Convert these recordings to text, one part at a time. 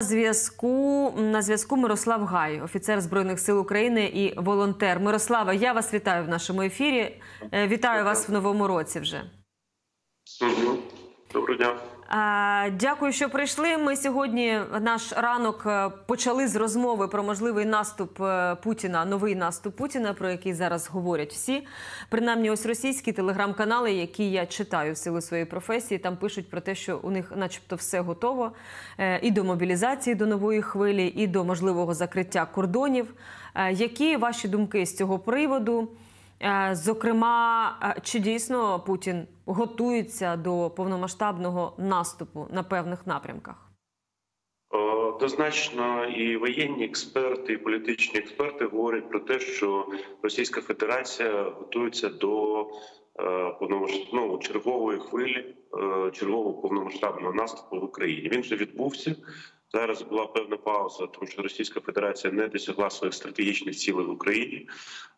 Зв'язку на зв'язку Мирослав Гай, офіцер збройних сил України і волонтер. Мирослава, я вас вітаю в нашому ефірі. Е, Вітаю вас в новому році. Вже Доброго дня. Дякую, що прийшли. Ми сьогодні наш ранок е, почали з розмови про можливий наступ е, Путіна, новий наступ Путіна, про який зараз говорять всі. Принаймні, ось російські телеграм-канали, які я читаю в силу своєї професії, там пишуть про те, що у них, начебто, все готово е, і до мобілізації до нової хвилі, і до можливого закриття кордонів. Які ваші думки з цього приводу? Зокрема, чи дійсно Путін готується до повномасштабного наступу на певних напрямках? Однозначно, і воєнні експерти, і політичні експерти говорять про те, що Російська Федерація готується до е, ну, чергової хвилі, е, чергового повномасштабного наступу в Україні. Він вже відбувся. Зараз була певна пауза, тому що Російська Федерація не досягла своїх стратегічних цілей в Україні,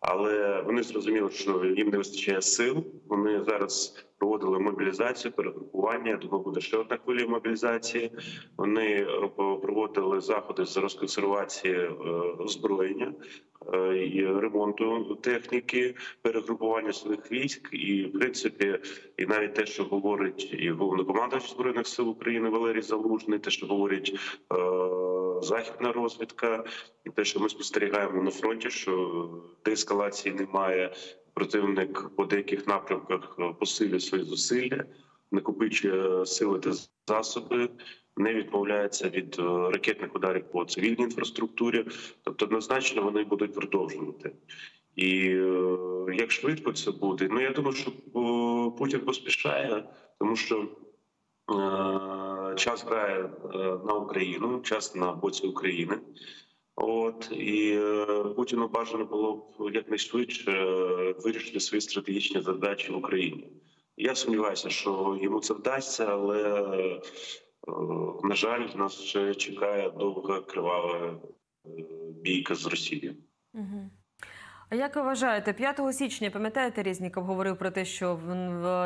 але вони зрозуміли, що їм не вистачає сил. Вони зараз проводили мобілізацію, перегрупування. Я буде ще одна хвиля мобілізації. Вони проводили заходи з розконсервації е, озброєння е, і ремонту техніки, перегрупування своїх військ, і в принципі, і навіть те, що говорить і головнокомандувач збройних сил України Валерій Залужний, те, що говорить е, західна розвідка, і те, що ми спостерігаємо на фронті, що деескалації немає. Противник по деяких напрямках е, посилює свої зусилля, накопичує сили та засоби, не відмовляється від е, ракетних ударів по цивільній інфраструктурі. Тобто, однозначно вони будуть продовжувати. І е, як швидко це буде? Ну я думаю, що е, Путін поспішає, тому що е, час грає е, на Україну, час на боці України. От і е, Путіну бажано було б якнайшвидше е, вирішити свої стратегічні задачі в Україні. Я сумніваюся, що йому це вдасться, але е, на жаль, нас ще чекає довга кривава бійка з Росією. А як ви вважаєте, 5 січня пам'ятаєте, Резніков говорив про те, що в,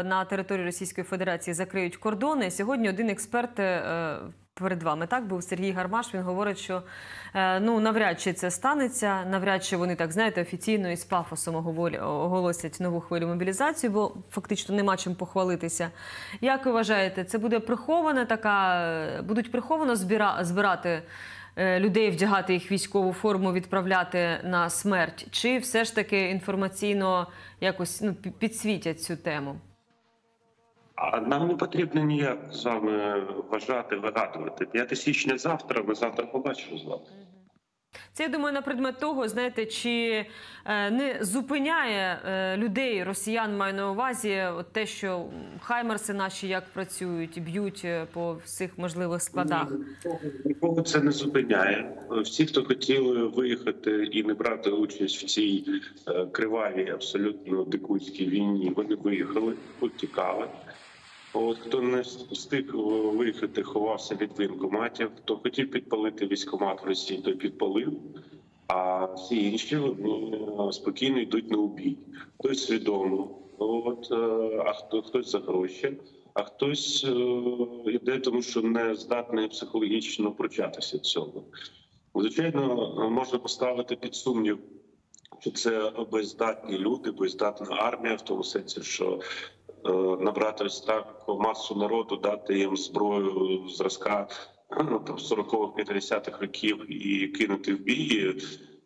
на території Російської Федерації закриють кордони. Сьогодні один експерт перед вами так був Сергій Гармаш. Він говорить, що е, ну навряд чи це станеться, навряд чи вони так знаєте офіційно і з пафосом оголосять нову хвилю мобілізації, бо фактично нема чим похвалитися. Як ви вважаєте, це буде прихована така, е, будуть приховано збіра, збирати? е, людей вдягати їх військову форму, відправляти на смерть, чи все ж таки інформаційно якось ну, підсвітять цю тему? А нам не потрібно ніяк з вами вважати, вигадувати. 5 січня завтра. Ми завтра побачимо з вами. Це я думаю на предмет того, знаєте, чи е, не зупиняє е, людей, росіян маю на увазі, от те, що хаймерси наші як працюють, б'ють е, по всіх можливих складах. Нікого- це не зупиняє. Всі, хто хотіли виїхати і не брати участь в цій кривавій, абсолютно дикунській війні, вони виїхали, утікали. От хто не встиг е, виїхати, ховався від воєнкоматів, хто хотів підпалити військкомат в Росії, той підпалив. А всі інші е, спокійно йдуть на убій. Хтось свідомо, от е, а хто хтось за гроші, а хтось йде, тому що не здатний психологічно пручатися цього. Звичайно, можна поставити під сумнів, що це безздатні люди, безздатна армія, в тому сенсі, що набрати ось таку масу народу, дати їм зброю зразка ну, там 40-х, 50-х років і кинути в бій.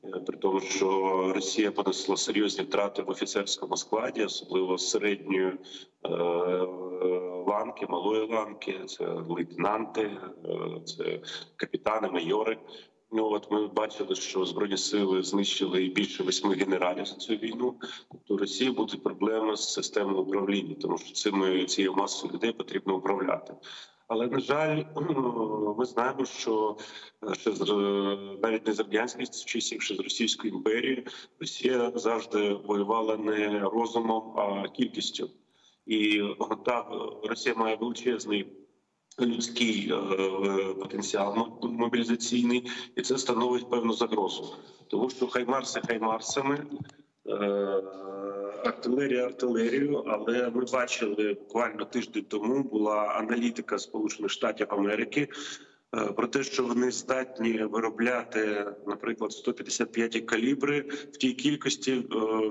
е, При тому, що Росія понесла серйозні втрати в офіцерському складі, особливо середньої е, ланки, малої ланки, це лейтенанти, е, це капітани, майори. Ну от ми бачили, що збройні сили знищили і більше восьми генералів за цю війну. Тобто у Росії будуть проблеми з системою управління, тому що цими цією масою людей потрібно управляти. Але на жаль, ми знаємо, що е, ще з е, навіть не з радянських часів, ще з Російської імперії, Росія завжди воювала не розумом, а кількістю. І е, так Росія має величезний людський е, потенціал мобілізаційний, і це становить певну загрозу, тому що хаймарси хаймарсами. е, Артилерія артилерію, але ми бачили буквально тиждень тому була аналітика Сполучених Штатів Америки е, про те, що вони здатні виробляти, наприклад, 155 калібри в тій кількості,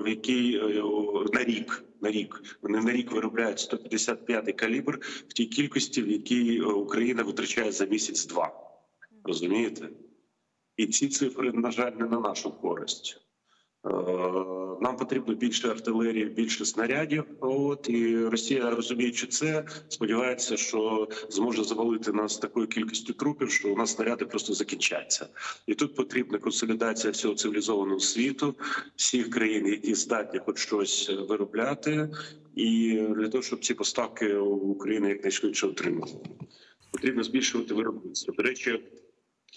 в якій на рік. На рік вони на рік виробляють 155 калібр в тій кількості, в якій е, Україна витрачає за місяць-два. Розумієте? І ці цифри, на жаль, не на нашу користь. Е, Нам потрібно більше артилерії, більше снарядів. От і Росія, розуміючи це, сподівається, що зможе завалити нас такою кількістю трупів, що у нас снаряди просто закінчаться. І тут потрібна консолідація всього цивілізованого світу, всіх країн, які здатні хоч щось виробляти, і для того, щоб ці поставки Україна якнайшвидше отримала. Потрібно збільшувати виробництво. До речі,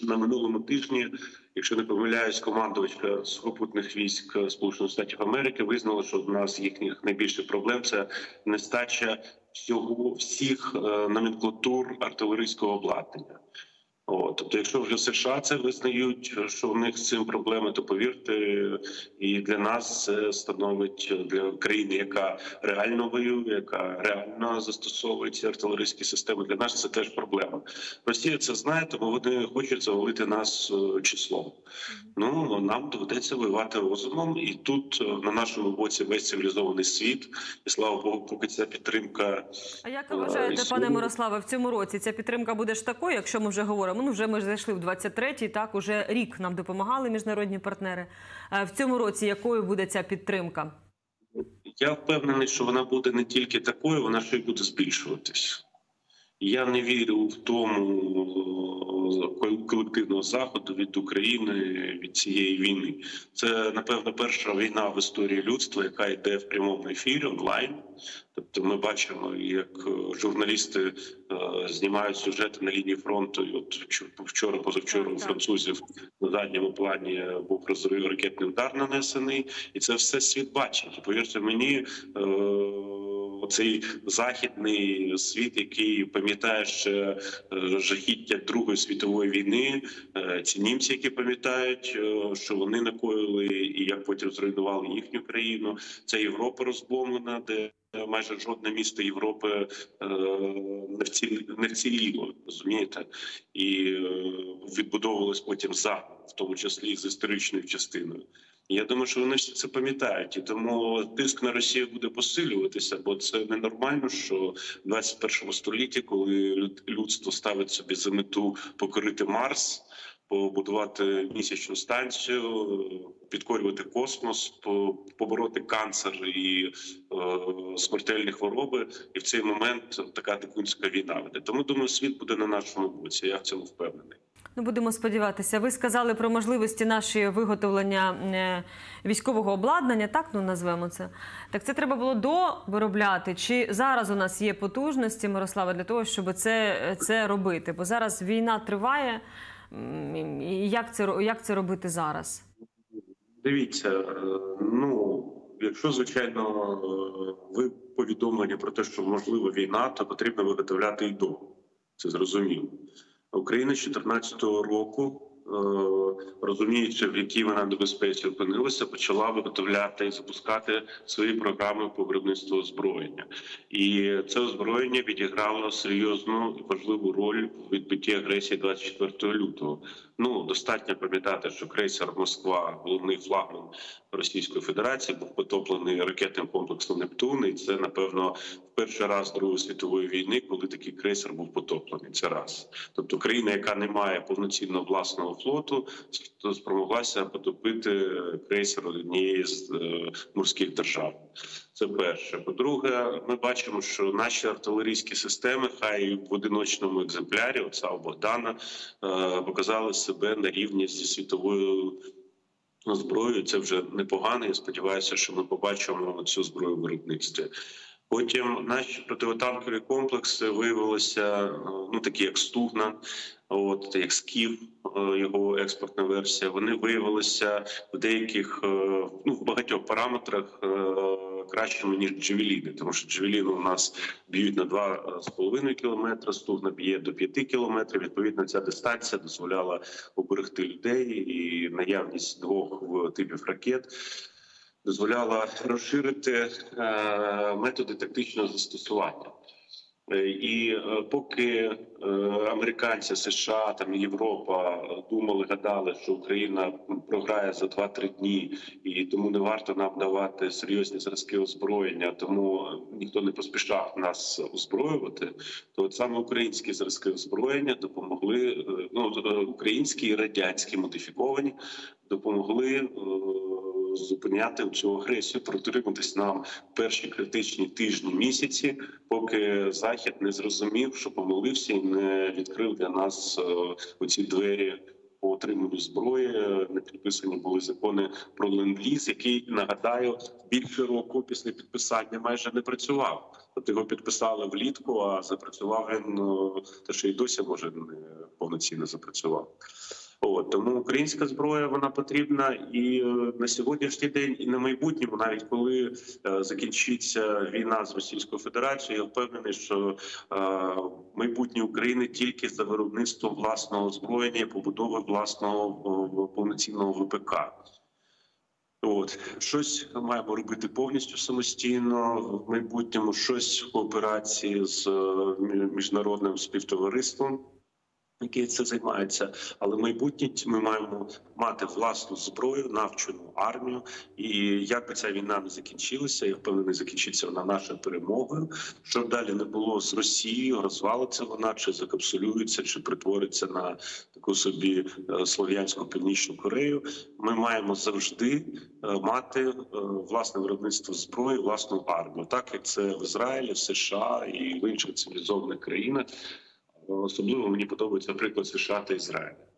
на минулому тижні, якщо не помиляюсь, командувачка сухопутних військ Сполучених Штатів Америки визнала, що одна з їхніх найбільших проблем це нестача всього всіх е, номенклатур артилерійського обладнання. О, тобто, якщо вже США це визнають, що в них з цим проблеми, то повірте, і для нас це становить для країни, яка реально воює, яка реально застосовує ці артилерійські системи. Для нас це теж проблема. Росія це знає, тому вони хочуть завалити нас е, числом. Ну нам доведеться воювати розумом, і тут е, на нашому боці весь цивілізований світ, і слава Богу, поки ця підтримка А як ви Е, вважаєте, пане Мирославе, в цьому році ця підтримка буде ж такою, якщо ми вже говоримо? Ну вже ми ж зайшли в 23-й, так уже рік нам допомагали міжнародні партнери. Е, В цьому році якою буде ця підтримка? Я впевнений, що вона буде не тільки такою, вона ще й буде збільшуватись. Я не вірю в тому колективного заходу від України від цієї війни. Це напевно перша війна в історії людства, яка йде в прямому ефірі онлайн. Тобто, ми бачимо, як е, журналісти е, знімають сюжети на лінії фронту. І от вчора- вчора, позавчора у французів на задньому плані був розрив ракетний удар нанесений, і це все світ бачить. Повірте мені, оцей західний світ, який пам'ятає ще е, жахіття Другої світової війни, е, ці німці, які пам'ятають, е, що вони накоїли і як потім зруйнували їхню країну. Це Європа розбомлена, де майже жодне місто Європи не вцілі не вціліло, розумієте, і відбудовувалось потім заново, в тому числі з історичною частиною. Я думаю, що вони всі це пам'ятають, і тому тиск на Росію буде посилюватися, бо це ненормально, що в 21 столітті, коли люд- людство ставить собі за мету покорити Марс, побудувати місячну станцію, підкорювати космос, по- побороти канцер і е, смертельні хвороби, і в цей момент така дикунська війна веде. Тому думаю, світ буде на нашому боці. Я в цьому впевнений. Ну, будемо сподіватися. Ви сказали про можливості наші виготовлення е, військового обладнання, так ну назвемо це. Так це треба було довиробляти. Чи зараз у нас є потужності, Мирослава, для того, щоб це, це робити? Бо зараз війна триває. І як це, як це робити зараз? Дивіться, е, ну якщо звичайно е, ви повідомлені про те, що можлива війна, то потрібно виготовляти і до це зрозуміло. Україна з 2014 року, е, розуміючи, в якій вона небезпеці опинилася, почала виготовляти і запускати свої програми по виробництву озброєння. І це озброєння відіграло серйозну і важливу роль в відбитті агресії 24 лютого. Ну достатньо пам'ятати, що крейсер Москва, головний флагман Російської Федерації, був потоплений ракетним комплексом Нептун. І це напевно в перший раз Другої світової війни, коли такий крейсер був потоплений. Це раз. Тобто країна, яка не має повноцінного власного флоту, спромоглася потопити крейсер однієї з е, морських держав. Це перше. По-друге, ми бачимо, що наші артилерійські системи, хай в одиночному екземплярі, оця Богдана, е, показали себе на рівні зі світовою зброєю. Це вже непогано. Я сподіваюся, що ми побачимо цю зброю в виробництві. Потім наші противотанкові комплекси виявилися е, ну такі, як Стугна, от як Скіф, е, його експортна версія. Вони виявилися в деяких е, ну в багатьох параметрах кращими ніж джевеліни, тому що джевеліни у нас б'ють на 2,5 кілометри, Стугна б'є до 5 кілометрів. Відповідно, ця дистанція дозволяла уберегти людей і наявність двох типів ракет дозволяла розширити е, методи тактичного застосування. Е, І е, поки е, американці, США, там Європа думали, гадали, що Україна програє за 2-3 дні, і тому не варто нам давати серйозні зразки озброєння, тому ніхто не поспішав нас озброювати. То от саме українські зразки озброєння допомогли ну українські і радянські модифіковані допомогли зупиняти цю агресію, протриматись нам перші критичні тижні місяці, поки захід не зрозумів, що помилився і не відкрив для нас е, оці двері. По отриманню зброї не підписані були закони про ленд-ліз, який нагадаю більше року після підписання майже не працював. Тобто його підписали влітку, а запрацював він те, що і досі може не повноцінно запрацював. От тому українська зброя вона потрібна і е, на сьогоднішній день, і на майбутньому, навіть коли е, закінчиться війна з Російською Федерацією, я впевнений, що е, майбутнє України тільки за виробництвом власного озброєння, побудови власного повноцінного ВПК. От щось маємо робити повністю самостійно в майбутньому, щось в кооперації з міжнародним співтовариством, яке це займається. Але майбутнє ми маємо мати власну зброю, навчену армію. І як би ця війна не закінчилася, я впевнений, закінчиться вона нашою перемогою. Щоб далі не було з Росією, розвалиться вона чи закапсулюється, чи притвориться на таку собі е, слов'янську північну Корею. Ми маємо завжди е, мати е, власне виробництво зброї, власну армію, так як це в Ізраїлі, в США і в інших цивілізованих країнах. Особливо мені подобається приклад США та Ізраїля.